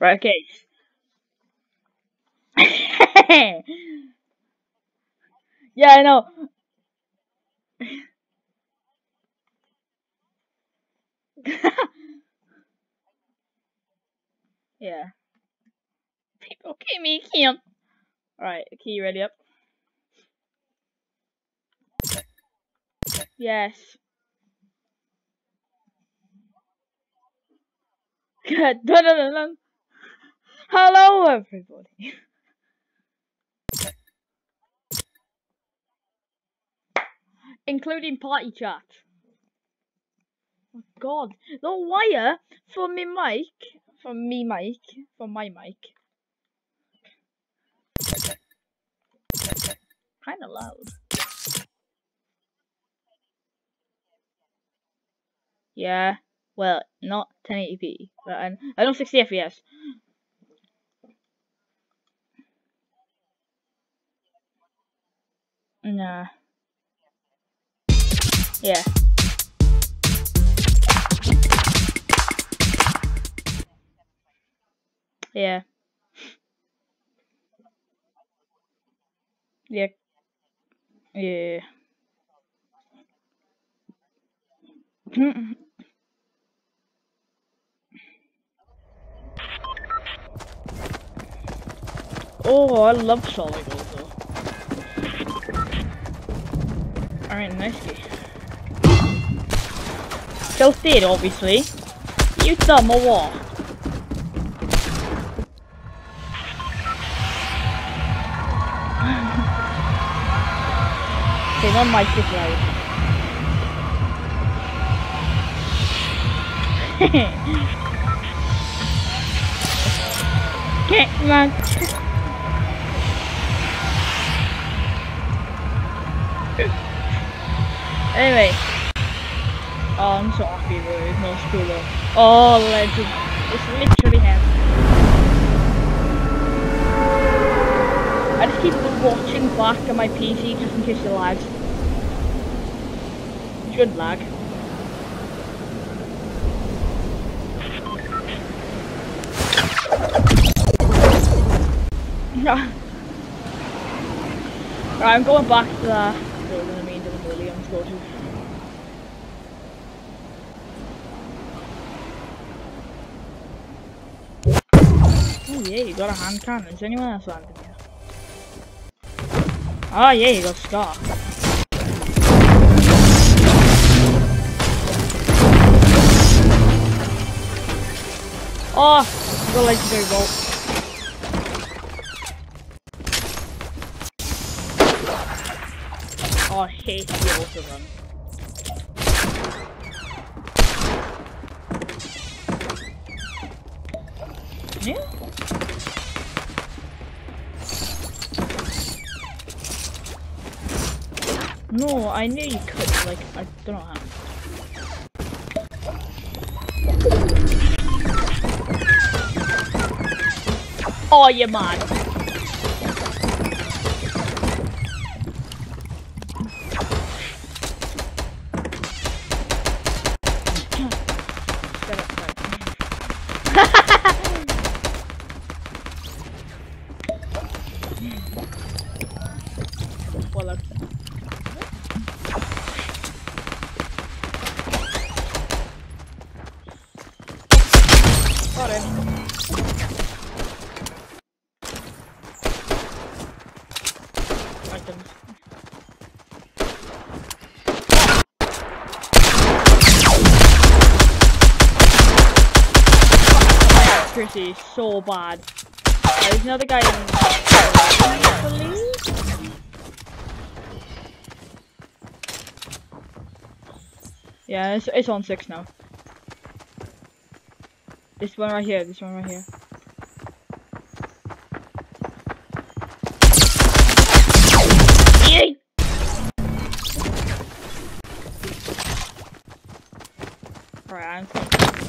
Right, okay. yeah, I know. yeah. People me camp. Alright, okay, ready up? Yes. Good. Hello, everybody. Including party chat. Oh God, the wire for me mic, from me mic, from my mic. Kind of loud. Yeah. Well, not 1080p, but I, know 60 FPS. Nah. Yeah. Yeah. Yeah. Yeah. Mm-hmm. oh, I love solid Alright, nicely. Self dead, obviously. You dumb or what? okay, my mic is loud. okay, anyway. Oh, I'm so happy bro, it's no school though. Oh, legend. It's literally him. I just keep watching back at my PC just in case it lags. It should lag. right, I'm going back to the Oh yeah, you got a hand cannon. Is anyone else landing here? Oh yeah, you got Scar. Oh, the legendary bolt. Oh, I hate the auto run. Yeah. No, I knew you could, like, I don't know how. Oh, you man. Accuracy is so bad. Uh, there's another guy in? Yeah, it's, it's on six now. This one right here, this one right here.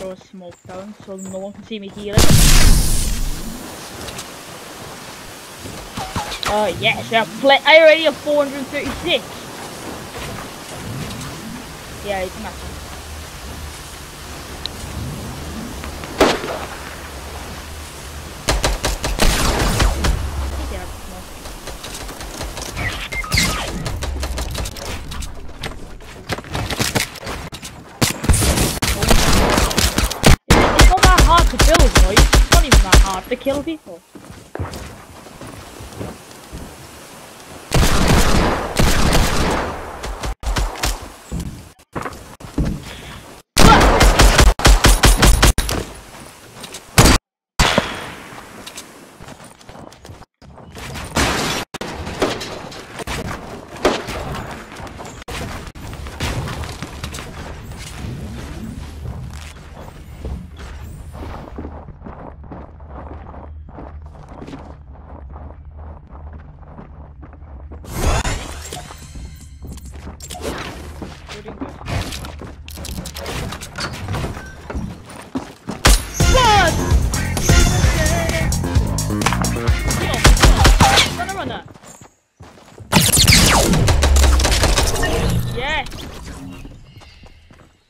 Throw a smoke down so no one can see me healing. Oh uh, yes, I, play I already have 436. Yeah, it's nothing. Kill people.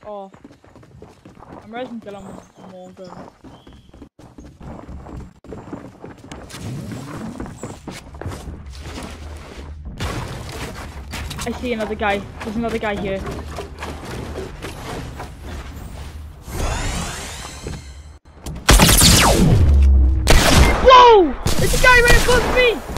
Oh. I'm rising till I'm Morgan. I see another guy. There's another guy here. Whoa! There's a guy right above me!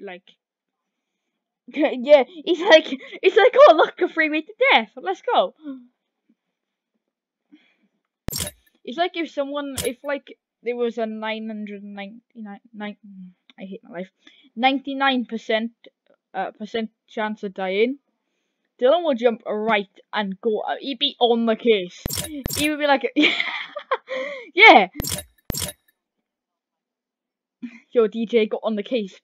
Like. yeah, he's like, he's like, oh look, a freeway to death. Let's go. It's like if someone, if like there was a nine hundred ninety-nine, nine, I hate my life, ninety-nine percent, uh, percent chance of dying. Dylan would jump right and go. uh, He'd be on the case. He would be like, yeah. Yo, DJ got on the case.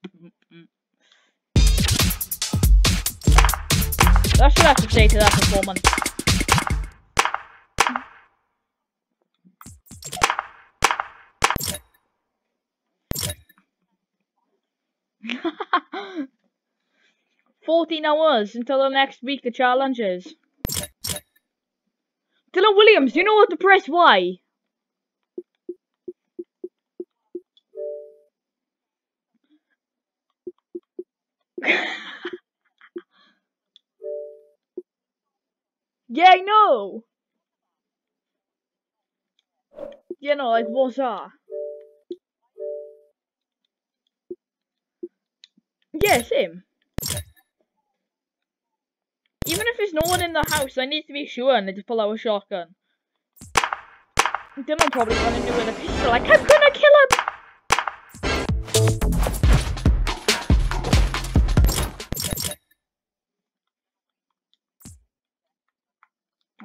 That's what I have to say to that performance. Fourteen hours until the next week the challenge is. Dylan Williams, you know what to press Y? yeah, I know. You know, like what's that? Yeah, same. Even if there's no one in the house, I need to be sure and I just pull out a shotgun. Dylan probably run into it with a pistol, like, I'm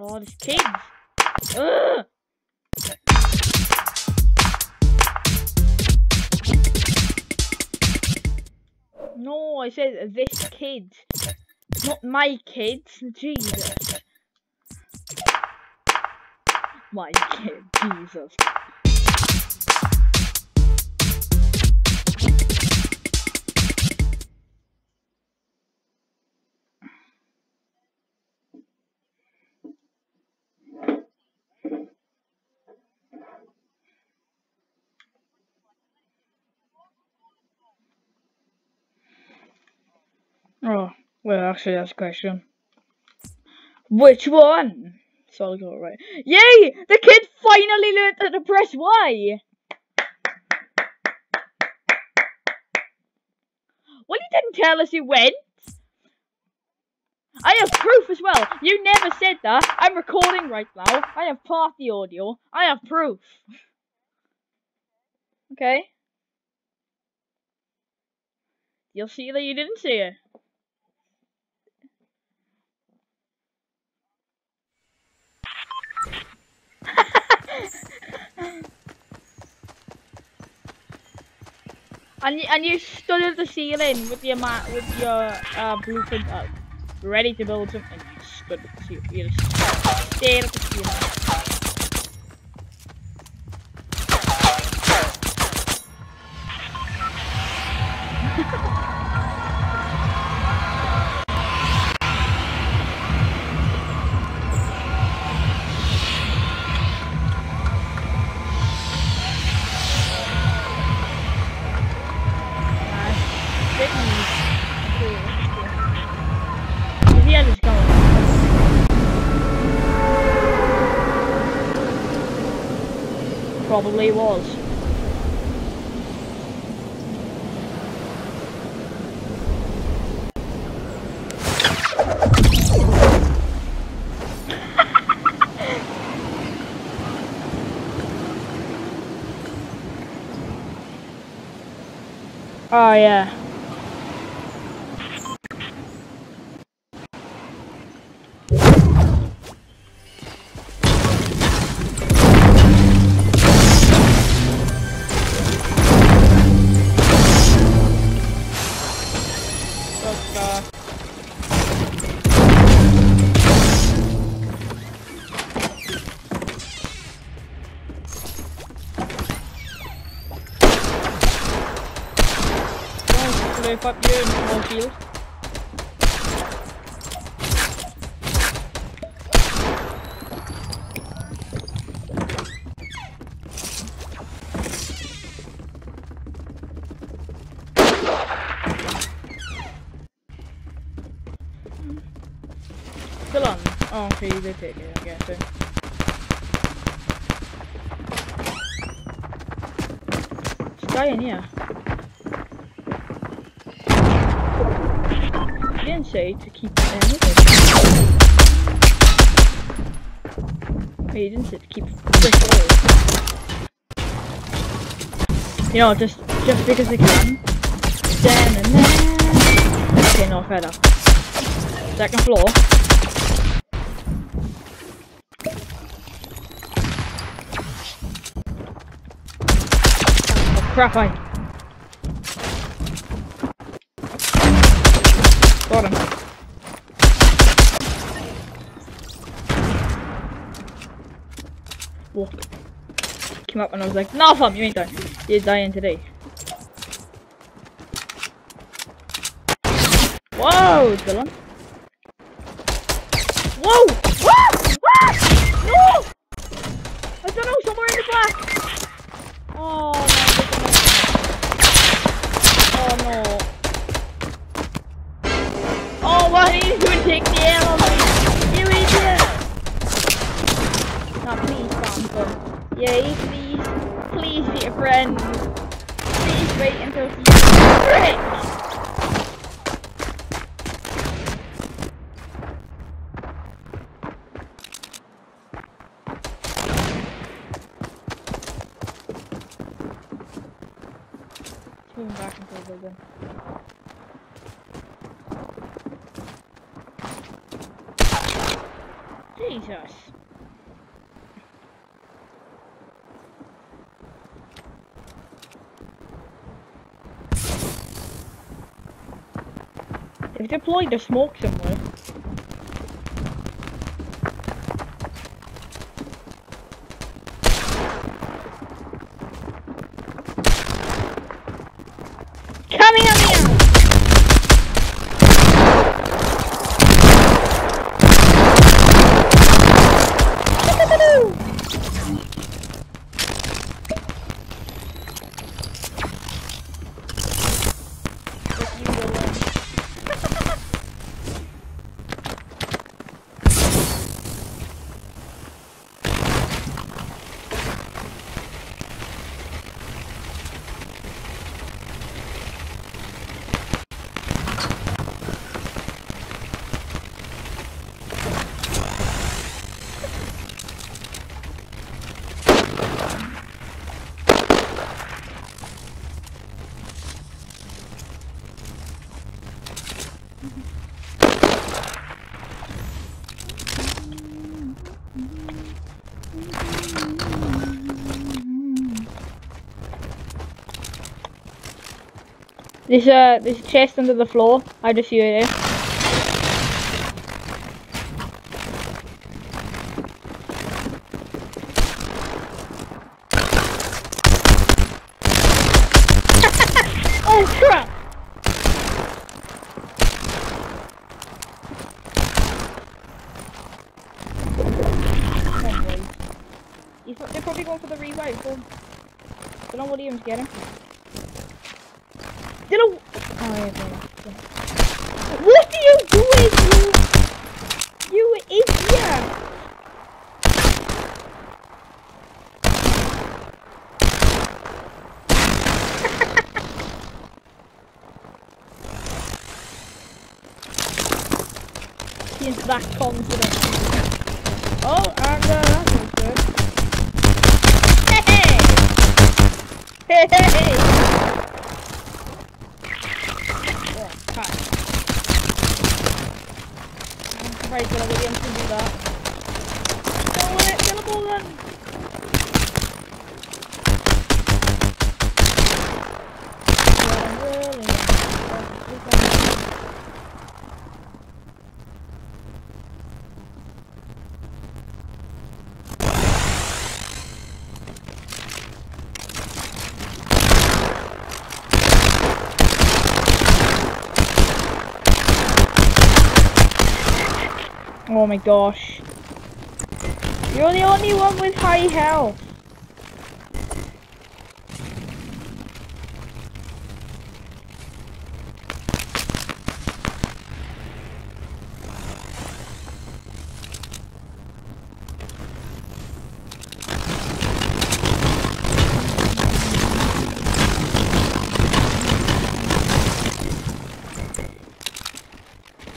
There's kids! Ugh! No, I said this kid. Not my kids. Jesus. My kid. Jesus. Oh, well, actually, that's a question. Which one? So I got it right. Yay! The kid finally learned how to press Y! Well, you didn't tell us you went. I have proof as well. You never said that. I'm recording right now. I have party audio. I have proof. Okay? You'll see that you didn't see it. And you, and you stood at the ceiling with your mat with your uh, blueprint up, ready to build something. You stood at the ceiling. You just at the ceiling. Probably was. oh yeah. Oh, you did take I guess. Just in here. You didn't say to keep anything. You didn't say to keep. You know, just just because I can. Then and then. Okay, no, fair enough. Second floor. Crap, I. Got him. Walk. Came up and I was like, no fam, you ain't dying. You're dying today. Whoa, Dylan. Back into the building. Jesus. Deployed the smoke somewhere. Come here, meow! Fuck you, Dylan. A there's a chest under the floor. I just see it there. oh they're probably going for the revive. Go. Don't know what Ian's getting. Get a. Oh, yeah, What are you doing, you? You idiot! He's that confident. Oh, and uh, that was good. Hey! Hey! Afraid Oh my gosh. You're the only one with high health.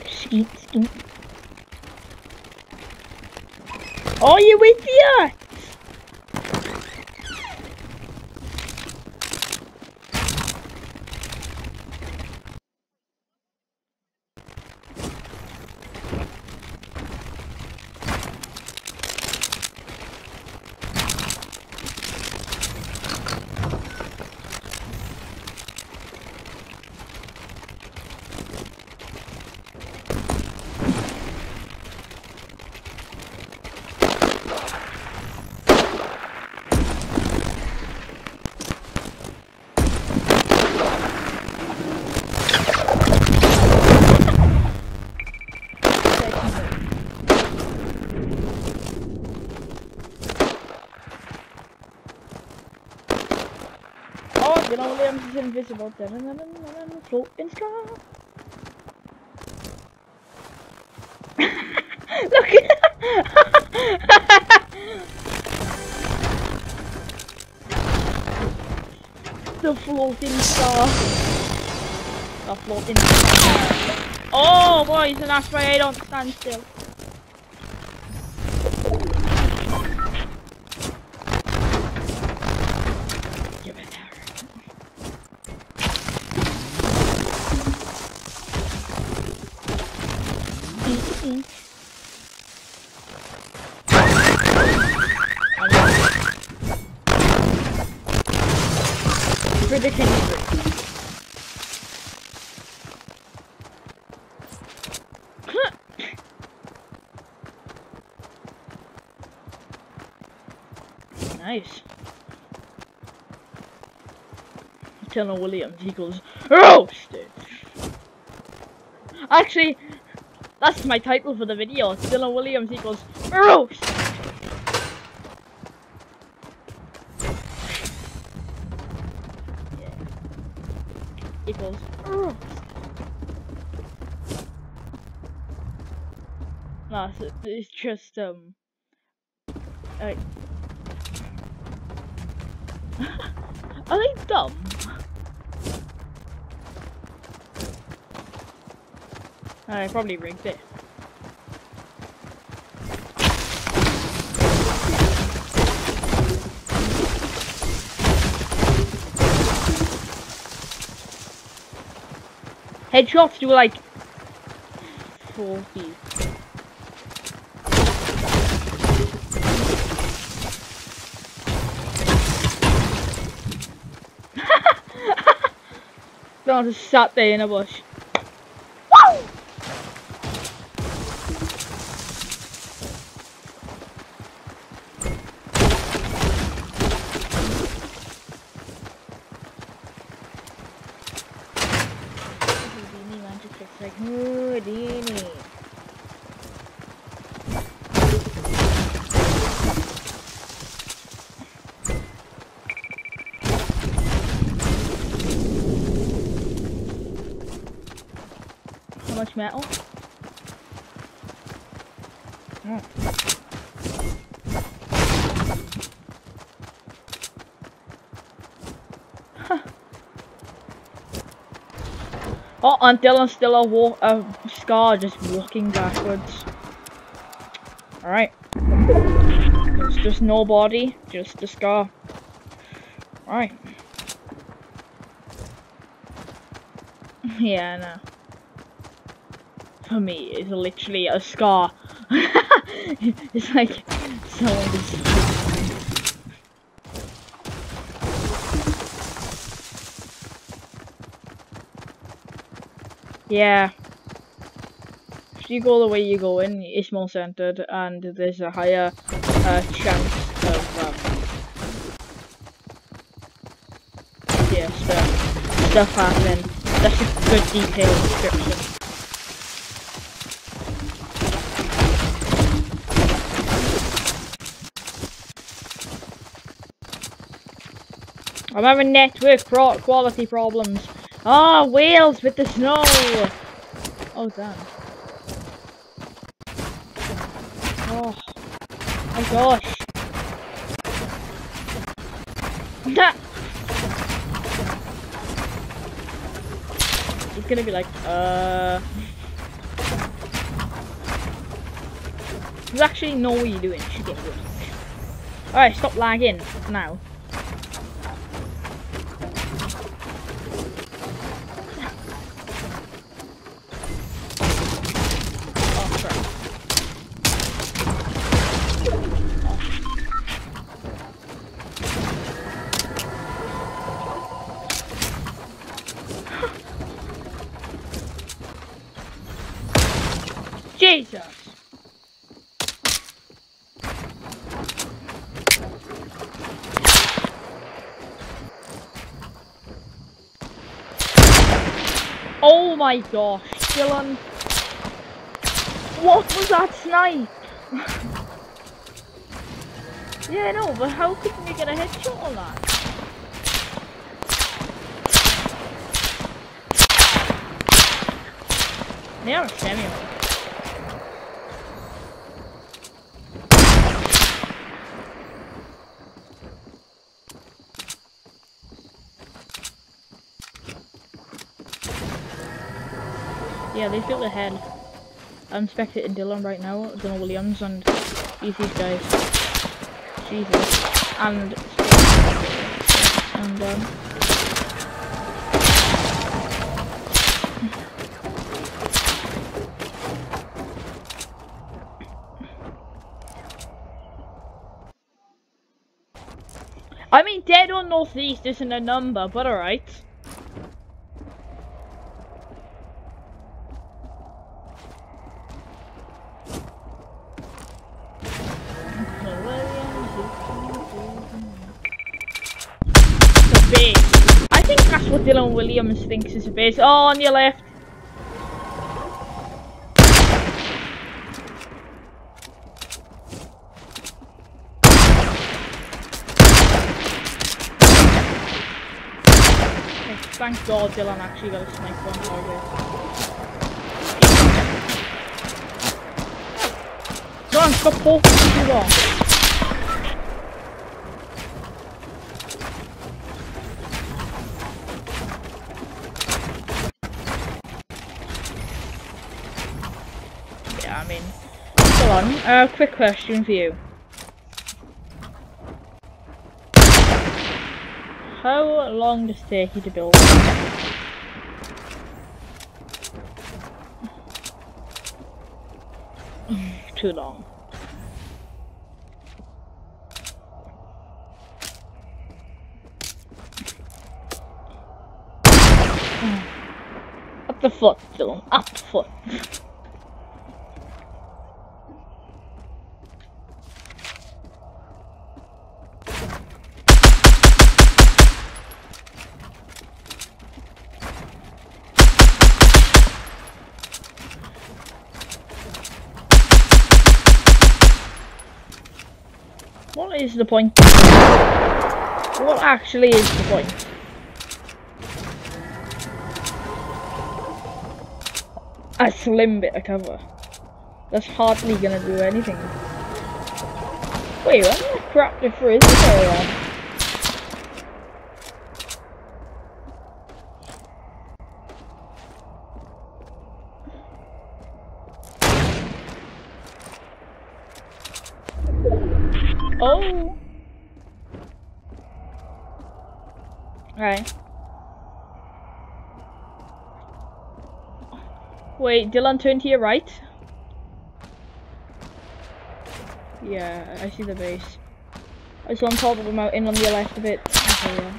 Skeet, skeet. Oh, you idiot! Dylan Williams is invisible. Dun-dun-dun-dun-dun, Floating star. Look The floating star. The floating star. Oh, boys, and that's why I don't stand still. Nice. Taylor Williams equals oh, roasted. Actually, that's my title for the video. Dylan Williams equals oh, roast. Just um. Uh, are they dumb? I probably rigged it. Headshots do like 40. Someone just sat there in a bush. Metal? Oh. Huh. Oh, and Dylan's still a, walk, a scar just walking backwards. Alright. It's just no body, just a scar. Alright. Yeah, no. For me, is literally a scar. it's like someone's. Yeah. If you go the way you go in, it's more centered, and there's a higher uh, chance of um, yeah stuff stuff happening. That's a good detailed description. I'm having network pro quality problems. Ah, oh, Wales with the snow! Oh, damn. Oh, my gosh. He's gonna be like, uh... There's actually no way you're doing. Alright, stop lagging now. Jesus! Oh my gosh, Dylan! What was that snipe? yeah, no, but how could we get a headshot on that? Now Samuel. Yeah, they feel ahead. I'm spectating Dylan right now, Dylan Williams, and these guys. Jesus. And... And, um... I mean, dead on northeast isn't a number, but alright. Williams thinks is a base. Oh, on your left. Thank God Dylan actually got a sniper on target. On, stop poking too long. On, a uh, quick question for you. How long does it take you to build? Too long. Up the foot, Dylan. Up the foot. Is the point? What actually is the point? A slim bit of cover. That's hardly gonna do anything. Wait, what the crap difference is Wait, Dylan, turn to your right. Yeah, I see the base. I It's on top of the mountain on your left a bit. Okay, yeah.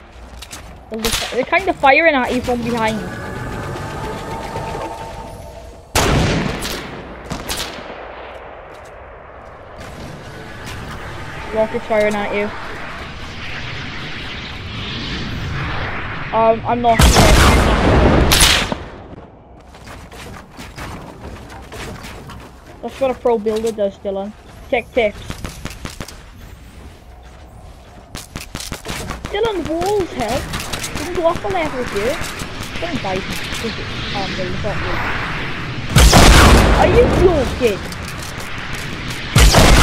They're kind of firing at you from behind. Rockets firing at you. Um, I'm not. That's what a pro builder does, Dylan. Tech tips. Dylan, walls help. You can go off a level here. Don't bite me. Are you joking?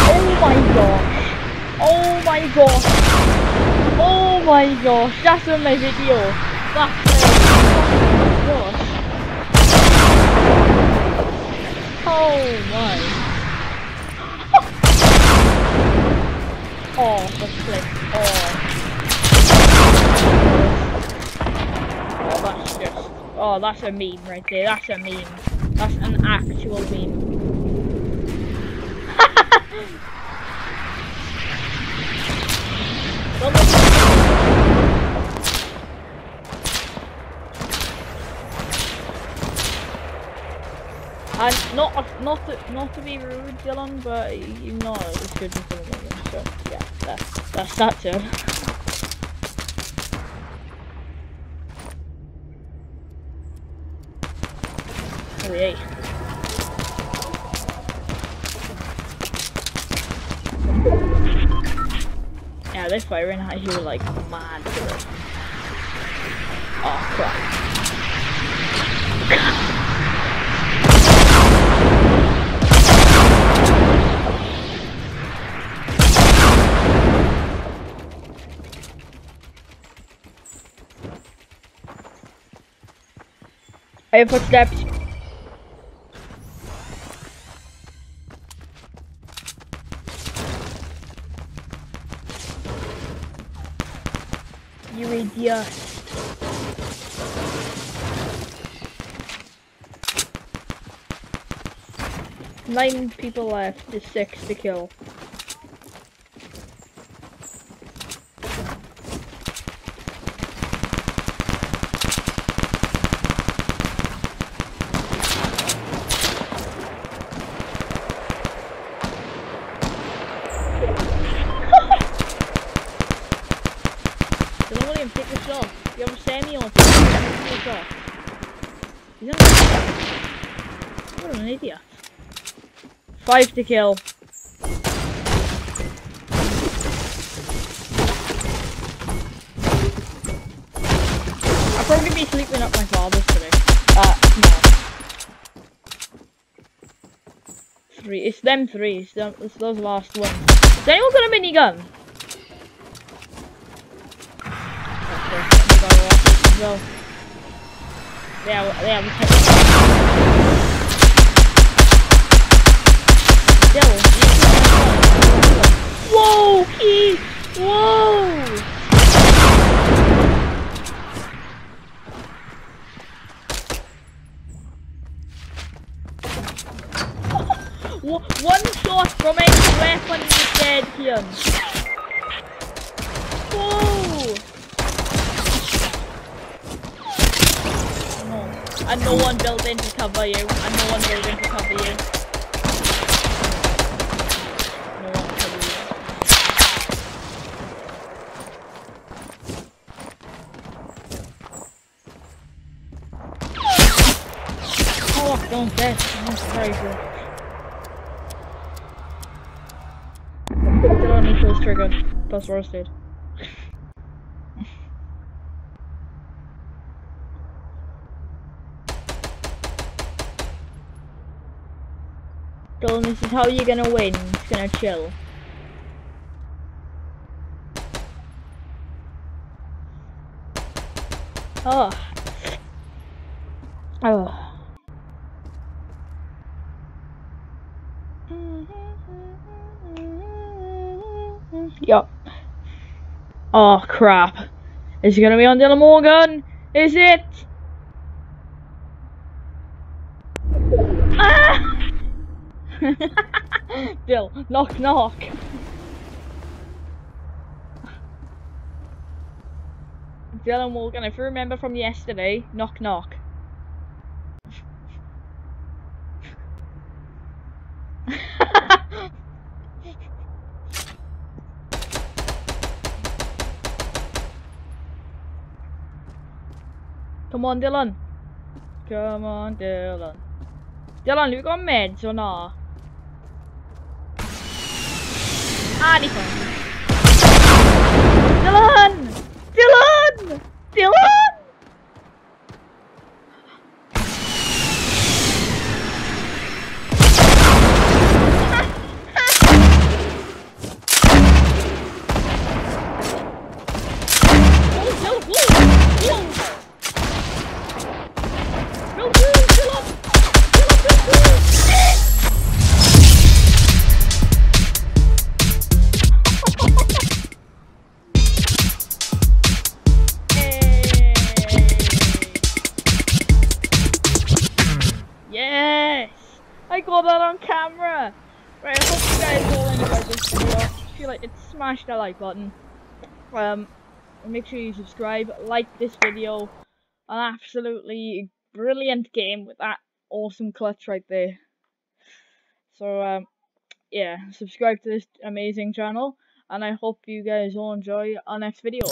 Oh my gosh. Oh my gosh. Oh my gosh. That's in my video. That's Oh my gosh. Oh my. Oh, the flip. Oh. Oh, that's just. Oh, that's a meme right there. That's a meme. That's an actual meme. and not uh, not to, not to be rude, Dylan, but you know it should be filming. So yeah, that's that's that yay. Yeah, they're firing at you like mad. Oh crap. I have footsteps. You idiot. Nine people left, just six to kill. Five to kill. I'll probably be sleeping at my father's today. Uh, no. Three. It's them three. It's, them, it's those last ones. Has anyone got a minigun? Okay, Yeah, yeah, Whoa! Whoa! One shot from any weapon is dead here. Whoa! No. And no one built in to cover you. And no one built Plus roasted. Dylan, this is how you're gonna win. It's gonna chill. Oh. Oh. Yup. Oh crap. Is it gonna be on Dylan Morgan? Is it? Ah! Bill, knock knock. Dylan Morgan, if you remember from yesterday, knock knock. Come on, Dylan. Come on, Dylan. Dylan, you got meds or not? Ah! Dylan! Button. Um, make sure you subscribe, like this video. An absolutely brilliant game with that awesome clutch right there. So, um, yeah, subscribe to this amazing channel. And I hope you guys all enjoy our next video.